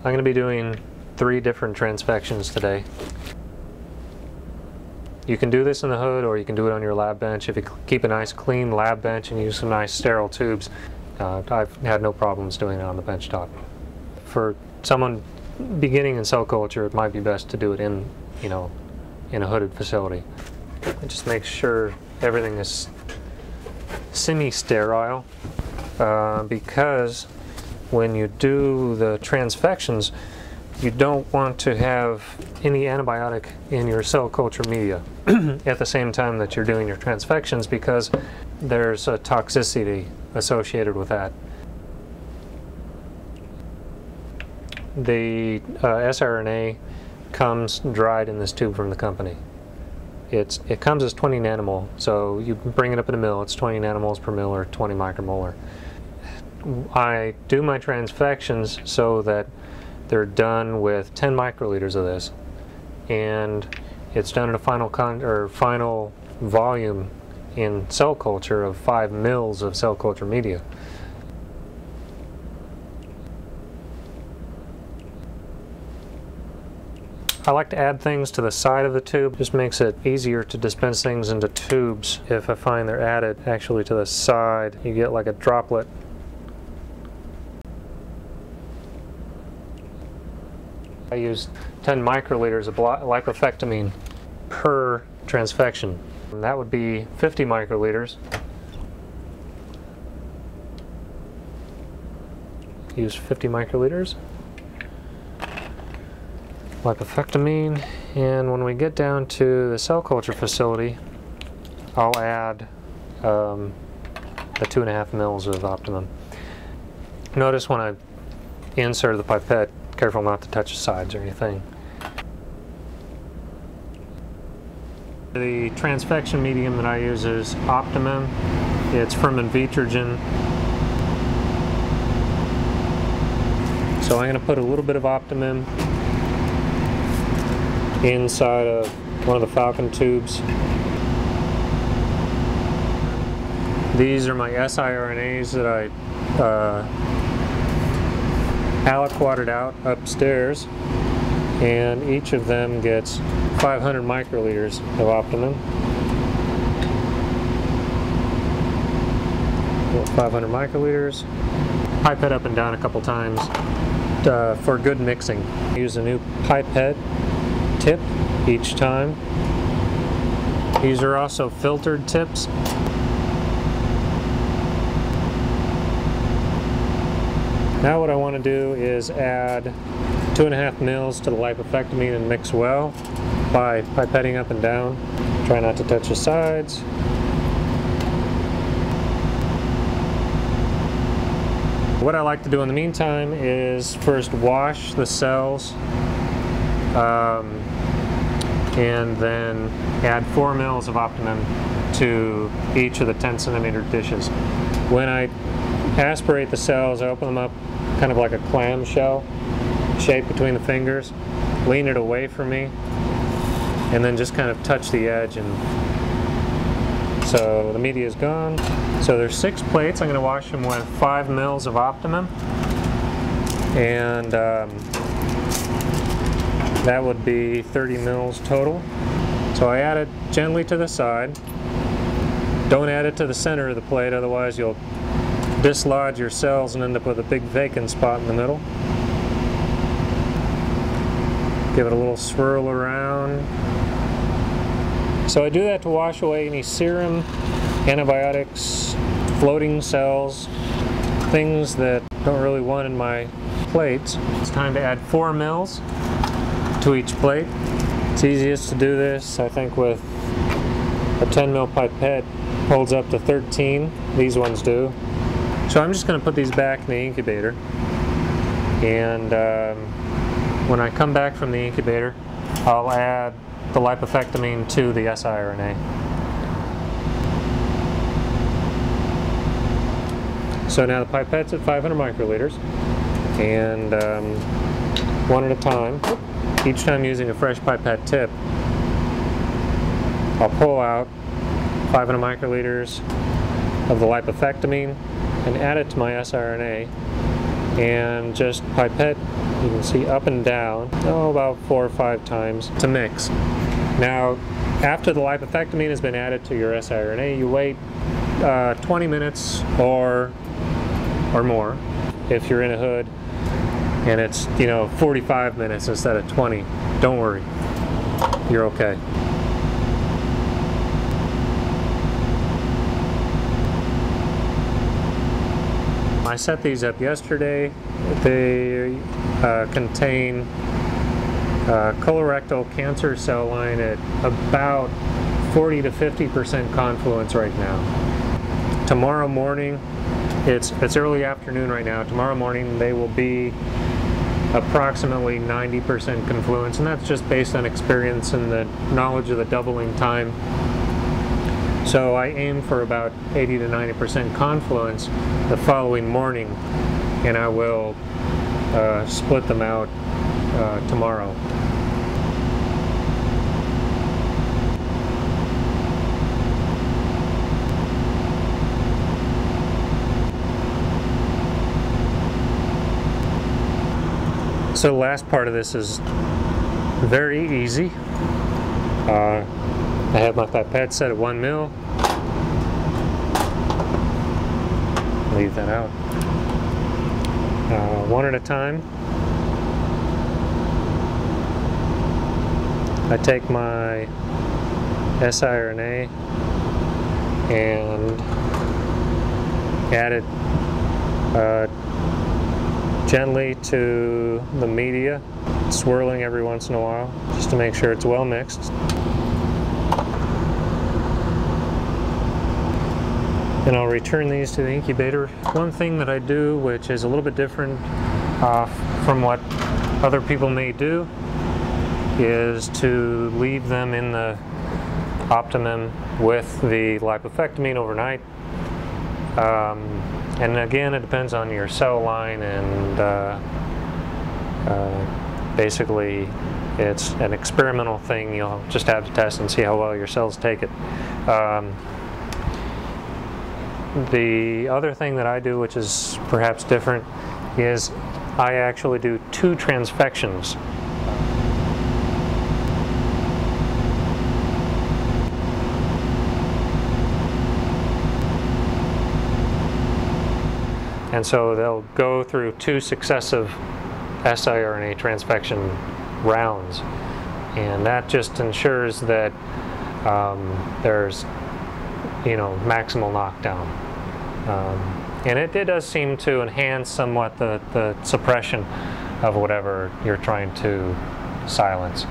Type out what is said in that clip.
I'm going to be doing three different transfections today. You can do this in the hood or you can do it on your lab bench. If you keep a nice clean lab bench and use some nice sterile tubes, uh, I've had no problems doing it on the bench top. For someone beginning in cell culture, it might be best to do it in, you know, in a hooded facility. It just make sure everything is semi-sterile uh, because when you do the transfections, you don't want to have any antibiotic in your cell culture media at the same time that you're doing your transfections because there's a toxicity associated with that. The uh, siRNA comes dried in this tube from the company. It's, it comes as 20 nanomole, so you bring it up in a mill, it's 20 nanomoles per mill or 20 micromolar. I do my transfections so that they're done with 10 microliters of this, and it's done in a final con or final volume in cell culture of 5 mils of cell culture media. I like to add things to the side of the tube. Just makes it easier to dispense things into tubes if I find they're added actually to the side. You get like a droplet. I use 10 microliters of lipofectamine per transfection. And that would be 50 microliters. Use 50 microliters lipofectamine. And when we get down to the cell culture facility, I'll add um, the two and a half mils of Opti-MEM. Notice when I insert the pipette, careful not to touch the sides or anything. The transfection medium that I use is Opti-MEM. It's from Invitrogen. So I'm going to put a little bit of Opti-MEM inside of one of the Falcon tubes. These are my siRNAs that I uh, aliquoted out upstairs and each of them gets 500 microliters of Opti-MEM. 500 microliters. Pipette up and down a couple times uh, for good mixing. Use a new pipette tip each time. These are also filtered tips. Now what I want to do is add two and a half mils to the lipofectamine and mix well by pipetting up and down. Try not to touch the sides. What I like to do in the meantime is first wash the cells um, and then add four mils of Opti-MEM to each of the 10 centimeter dishes. When I aspirate the cells, open them up kind of like a clam shell shape between the fingers, lean it away from me, and then just kind of touch the edge and so the media is gone. So there's six plates. I'm going to wash them with five mils of Opti-MEM. And um, that would be 30 mils total. So I add it gently to the side. Don't add it to the center of the plate, otherwise you'll dislodge your cells and end up with a big vacant spot in the middle. Give it a little swirl around. So I do that to wash away any serum, antibiotics, floating cells, things that don't really want in my plates. It's time to add four mils to each plate. It's easiest to do this, I think, with a 10 mil pipette holds up to 13. These ones do. So I'm just going to put these back in the incubator. And um, when I come back from the incubator, I'll add the lipofectamine to the siRNA. So now the pipette's at 500 microliters, and um, one at a time each time using a fresh pipette tip, I'll pull out 500 microliters of the lipofectamine and add it to my siRNA and just pipette, you can see up and down, oh, about four or five times to mix. Now, after the lipofectamine has been added to your siRNA, you wait uh, 20 minutes or or more if you're in a hood and it's you know 45 minutes instead of 20 don't worry. You're okay I set these up yesterday they uh, contain uh, colorectal cancer cell line at about 40 to 50 percent confluence right now tomorrow morning it's, it's early afternoon right now. Tomorrow morning they will be approximately 90% confluence, and that's just based on experience and the knowledge of the doubling time. So I aim for about 80 to 90% confluence the following morning, and I will uh, split them out uh, tomorrow. So the last part of this is very easy. Uh, I have my pipette set at one mil. Leave that out. Uh, one at a time. I take my siRNA and add it uh, gently to the media, swirling every once in a while, just to make sure it's well mixed. And I'll return these to the incubator. One thing that I do, which is a little bit different uh, from what other people may do, is to leave them in the Opti-MEM with the lipofectamine overnight. Um, and again, it depends on your cell line and uh, uh, basically it's an experimental thing. You'll just have to test and see how well your cells take it. Um, the other thing that I do, which is perhaps different, is I actually do two transfections And so they'll go through two successive siRNA transfection rounds. And that just ensures that um, there's, you know, maximal knockdown. Um, and it, it does seem to enhance somewhat the, the suppression of whatever you're trying to silence.